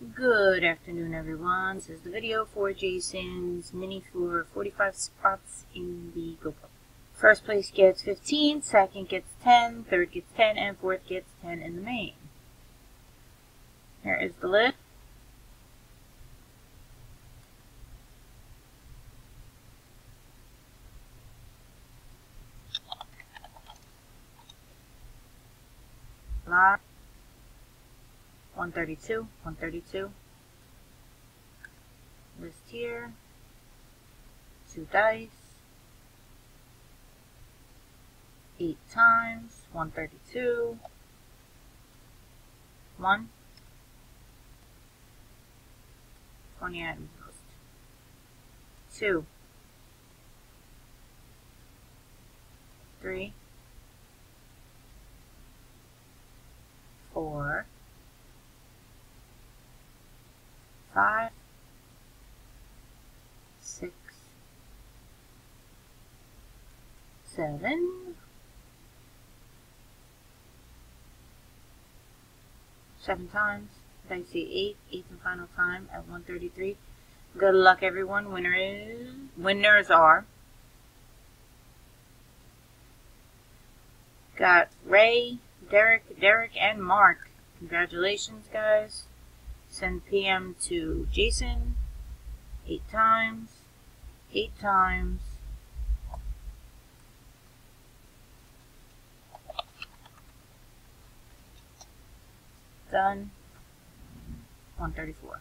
Good afternoon, everyone. This is the video for Jason's mini for 45 spots in the GoPro. First place gets 15, second gets 10, third gets 10, and fourth gets 10 in the main. Here is the lid. Lock. 132, 132. List here. Two dice. Eight times, 132. One. 20 items list. Two. Three. Five, six, seven, seven times. See eight? Eighth and final time at 133. Good luck, everyone. Winner is winners are got Ray, Derek, Derek, and Mark. Congratulations, guys. Send PM to Jason eight times, eight times. Done. 134.